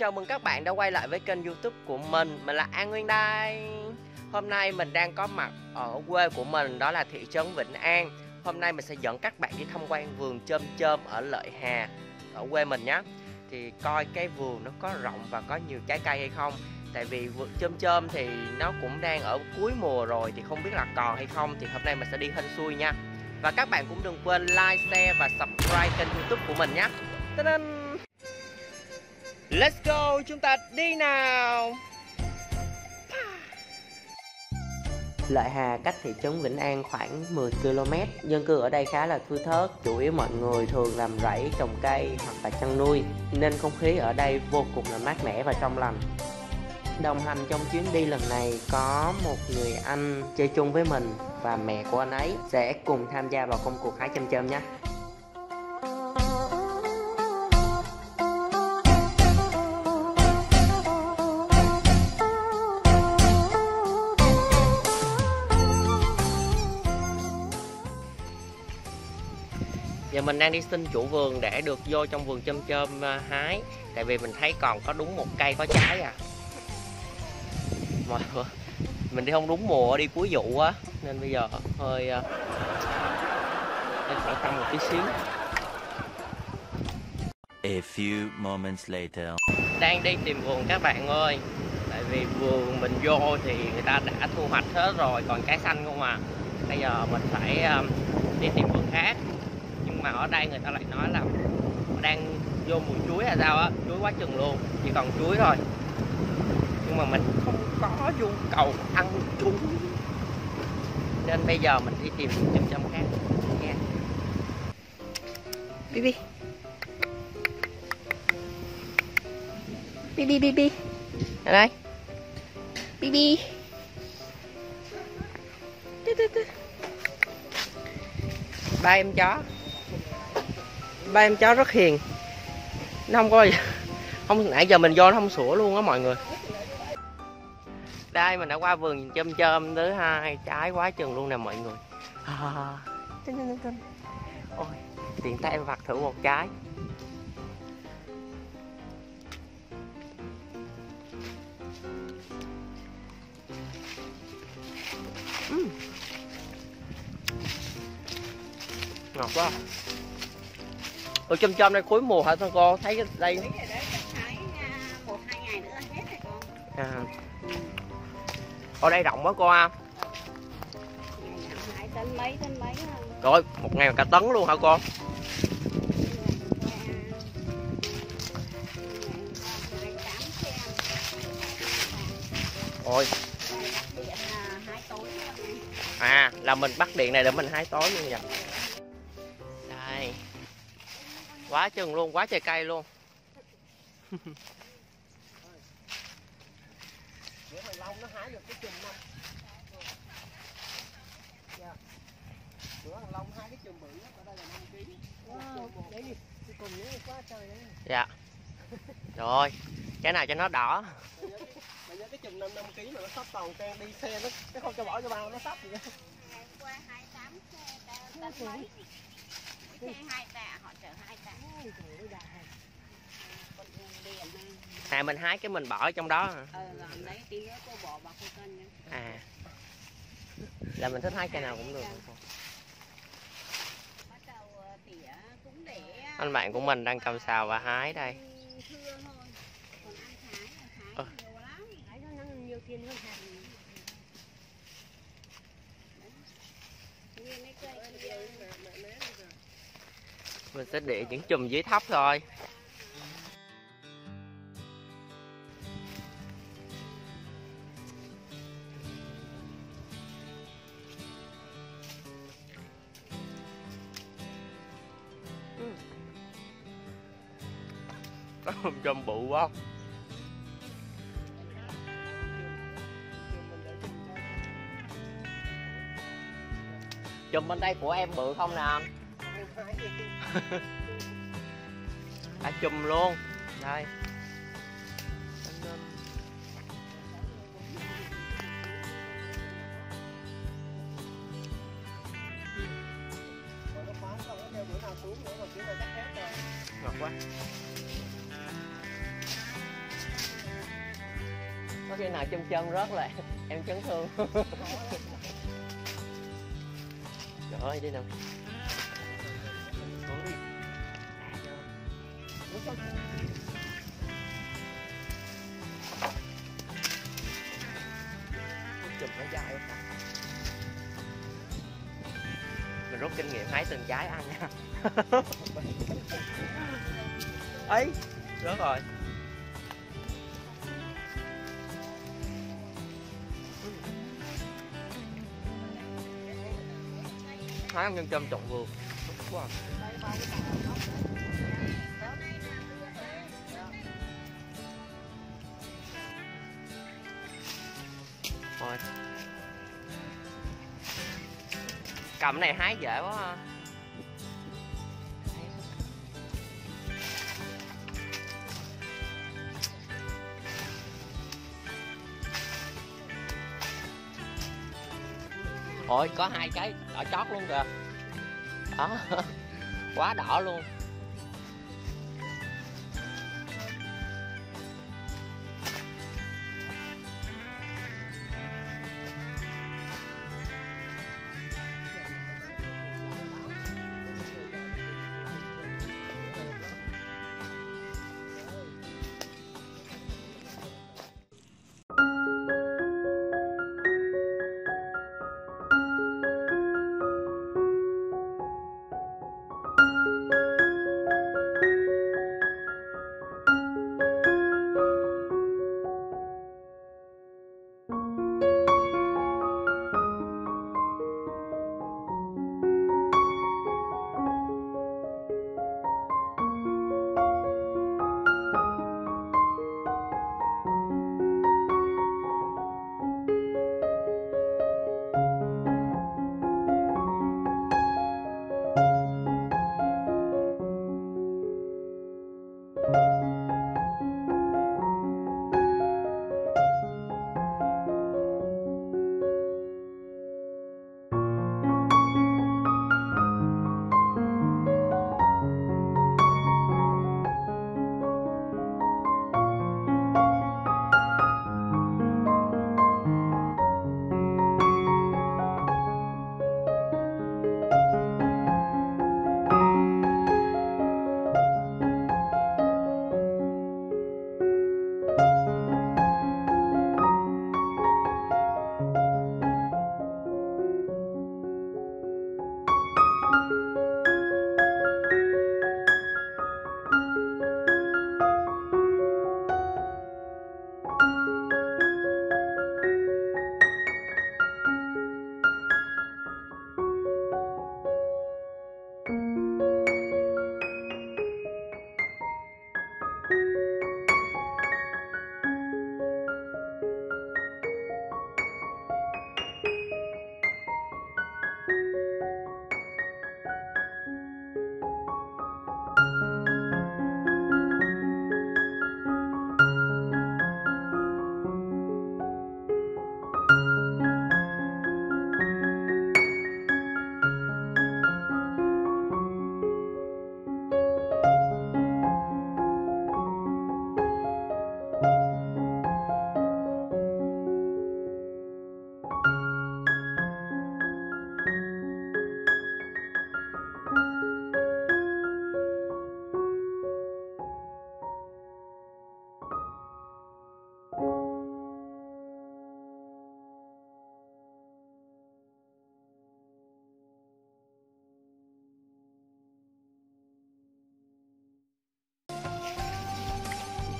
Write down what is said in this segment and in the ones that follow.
chào mừng các bạn đã quay lại với kênh youtube của mình. Mình là An Nguyên đây. Hôm nay mình đang có mặt ở quê của mình đó là thị trấn Vĩnh An. Hôm nay mình sẽ dẫn các bạn đi tham quan vườn chôm chôm ở Lợi Hà Ở quê mình nhé Thì coi cái vườn nó có rộng và có nhiều trái cây hay không. Tại vì vườn chôm chôm thì nó cũng đang ở cuối mùa rồi Thì không biết là còn hay không. Thì hôm nay mình sẽ đi hên xui nha. Và các bạn cũng đừng quên like, share và subscribe kênh youtube của mình nhé Ta-da! Let's go, chúng ta đi nào. Lợi Hà cách thị trấn Vĩnh An khoảng 10 km Dân cư ở đây khá là thưa thớt Chủ yếu mọi người thường làm rẫy, trồng cây hoặc là chăn nuôi Nên không khí ở đây vô cùng là mát mẻ và trong lành. Đồng hành trong chuyến đi lần này có một người anh chơi chung với mình và mẹ của anh ấy. Sẽ cùng tham gia vào công cuộc hái chăm châm nhé. Giờ mình đang đi xin chủ vườn để được vô trong vườn chôm chôm à, hái. Tại vì mình thấy còn có đúng một cây có trái à. Mà mình đi không đúng mùa đi cuối vụ á. Nên bây giờ hơi uh, hơi khổ tâm một tí xíu. A few moments later. đang đi tìm vườn các bạn ơi. Tại vì vườn mình vô thì người ta đã thu hoạch hết rồi còn trái xanh không à. Bây giờ mình phải um, đi tìm vườn khác nhưng mà ở đây người ta lại nói là đang vô mùa chuối là sao á, chuối quá chừng luôn, chỉ còn chuối thôi. Nhưng mà mình không có nhu cầu ăn chuối. Nên bây giờ mình đi tìm chăm chăm khác nha Bibi Bibi Bibi ở đây. Bibi ba em chó ba em chó rất hiền. Nó không có không nãy giờ mình vô nó không sủa luôn á mọi người. Đây mình đã qua vườn chôm chôm thứ hai trái quá chừng luôn nè mọi người. À, ôi tiện tay em vặt thử một trái. Ngọt quá Ủa chôm chôm đây cuối mùa hả cô? Thấy đây Đấy chắc hái à, một ngày nữa hết rồi con. à. Ở đây rộng quá cô nào hái tấn mấy tấn mấy. Rồi một ngày cả tấn luôn hả cô? Xe. Ôi. À là mình bắt điện này để mình hái tối luôn vậy Quá chừng luôn, quá trời cây luôn Bữa mày Long nó hái được cái chùm Bữa thằng Long hái cái chùm bự ở đây là 5 kg Đấy đi, cùng quá trời đấy. Dạ Rồi Cái nào cho nó đỏ Mà nhớ cái chùm 5 5 kg mà nó sắp toàn can đi xe nó nó không cho bỏ cho bao nó sắp vậy. Ngày qua hái tám xe ta- mấy. Xe hai tạ, họ chở hai tạ. À mình hái cái mình bỏ ở trong đó hả? Tí nữa cô bỏ vào cô cân nhé. À Là mình thích hái cây nào cũng được Anh bạn của mình đang cầm xào và hái đây thưa thôi còn ăn thái là thái Ờ. nhiều lắm thái nó năng nhiều tiền hơn hạt như mấy cây kia mình sẽ để những chùm dưới thấp thôi. Chùm bự quá. Chùm bên đây của em bự không nè ai chùm luôn. Đây. Ngọt quá. Có khi nào chân chân rớt lại, em chấn thương. Trời ơi, đi nào chùm nó dai quá mình rút kinh nghiệm hái từng trái ăn nha ấy rớt rồi hái ăn nhân châm trộn vườn Thích cầm này hái dễ quá ha. Ôi, có hai cái, đỏ chót luôn kìa. Đó Quá đỏ luôn.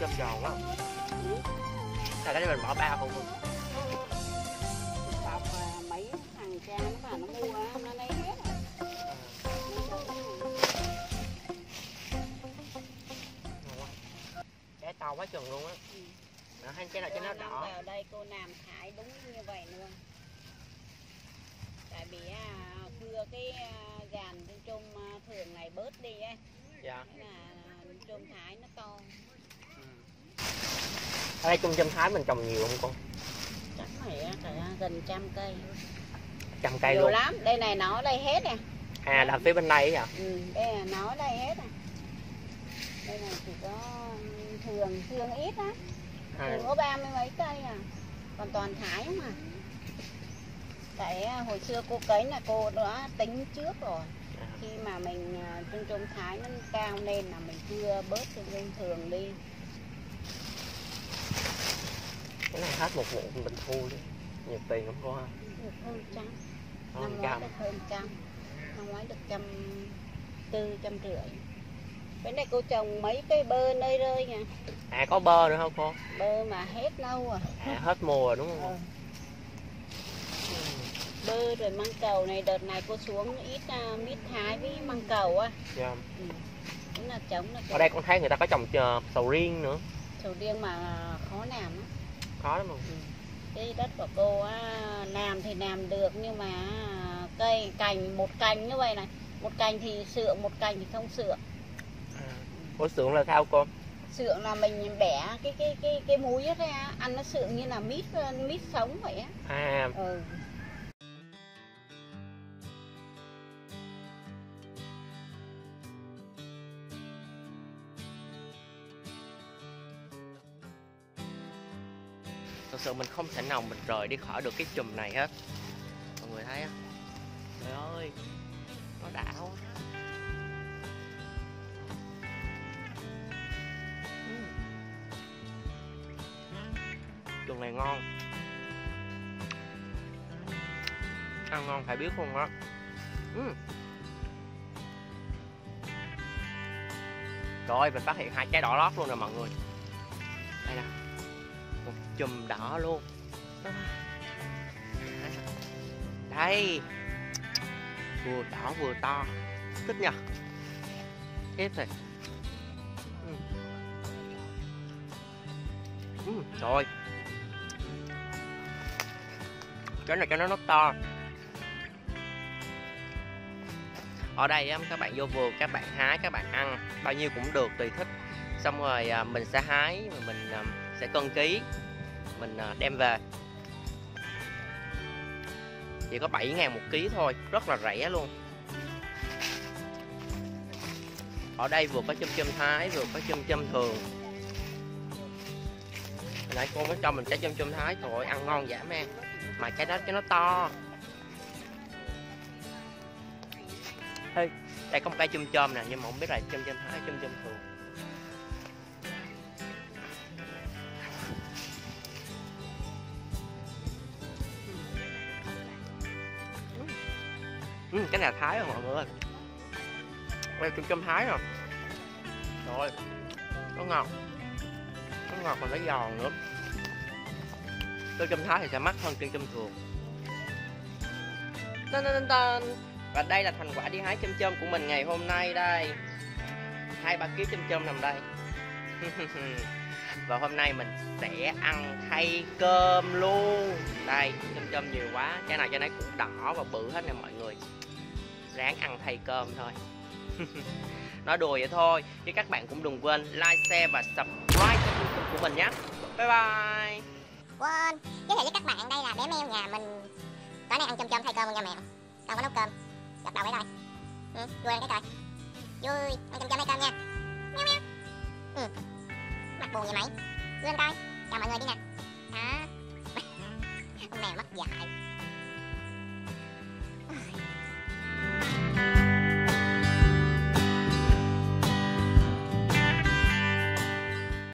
Châm giòn quá. Tại cái này mình bỏ bao không luôn? Bọc à, mấy thằng cha nó vào nó mua nó lấy hết. To quá chừng luôn á. Nó hai cái nào cho nó đỏ. vào đây cô làm thái đúng như vậy luôn. Tại vì à, cưa cái à, gàn trên chung à, thường này bớt đi ấy Dạ. Là chung thái nó to Ở đây trung châm thái mình trồng nhiều không con? chắc phải à, cả gần trăm cây. Trăm cây nhiều luôn. lắm đây này nó ở đây hết nè. À là phía bên đây à ừ, đây là nó ở đây hết nè. Đây là chỉ có thường thường ít á. À, thường có ba mươi mấy cây à. Còn toàn thái không à? Tại à, hồi xưa cô cấy là cô đã tính trước rồi. À, khi mà mình à, trôm trôm thái nó cao lên là mình cưa bớt trôm trôm thường đi cái này hết một vụ mình thu đi nhiều tiền không có được hơn trăm năm ngoái được hơn trăm. Năm ngoái được trăm tư trăm rưỡi. Bên đây cô trồng mấy cây bơ nơi rơi nha à có bơ nữa không cô? Bơ mà hết lâu à. À hết mùa rồi đúng không? Ờ. bơ rồi măng cầu này đợt này cô xuống ít uh, mít thái với măng cầu á. Dạ. ừ. cũng là trống là ở đây con thấy người ta có trồng chờ sầu riêng nữa. Sầu riêng mà khó làm á khó lắm không cái đất của cô á làm thì làm được nhưng mà cây cành một cành như vậy này một cành thì sượng một cành thì không sượng à. ủa sượng là sao cô sượng là mình bẻ cái cái cái cái múi ấy ra ăn nó sượng như là mít mít sống vậy á à ừ. Sự mình không thể nào mình rời đi khỏi được cái chùm này hết. Mọi người thấy á trời ơi, nó đã quá. Chùm này ngon. Ăn ngon phải biết không á. Rồi mình phát hiện hai trái đỏ lót luôn rồi mọi người. Đây nè một chùm đỏ luôn. Đây. Vừa đỏ vừa to. Thích nhờ. Hết rồi ừ. Ừ, rồi. Cái này cho nó nó to. Ở đây các bạn vô vườn các bạn hái các bạn ăn. Bao nhiêu cũng được tùy thích xong rồi à, mình sẽ hái mình à, sẽ cân ký. Mình à, đem về. Chỉ có 7 ngàn một ký thôi rất là rẻ luôn. Ở đây vừa có chôm chôm thái vừa có chôm chôm thường. Hồi nãy cô mới cho mình trái chôm chôm thái rồi ăn ngon dã man. Mà trái đó cái nó to. Ê, đây có một cây chôm chôm nè nhưng mà không biết là chôm chôm thái chôm chôm thường. Ừ, cái này là thái rồi mọi người đây chôm chôm thái rồi rồi nó ngọt. Nó ngọt mà nó giòn nữa. Cây chôm thái thì sẽ mắc hơn cây chôm thường. Tên tên tên và đây là thành quả đi hái chôm chôm của mình ngày hôm nay đây. Hai ba ký chôm chôm nằm đây. Và hôm nay mình sẽ ăn thay cơm luôn. Đây chôm chôm nhiều quá. Cái nào cho nấy cũng đỏ và bự hết nè mọi người ráng ăn thay cơm thôi. Nói đùa vậy thôi chứ các bạn cũng đừng quên like share và subscribe kênh youtube của mình nhé. Bye bye. Quên giới thiệu với các bạn đây là bé mèo nhà mình. Tối nay ăn chôm chôm thay cơm luôn nha mèo. Không có nấu cơm. Gặp đầu bé rồi. Ừ, vui ăn cái trời. Vui ăn chôm chôm thay cơm nha. Meo meo. ừ. mặt buồn vậy mày. Vui ăn coi chào mọi người đi nè. Đó. Con mèo mắt dạy.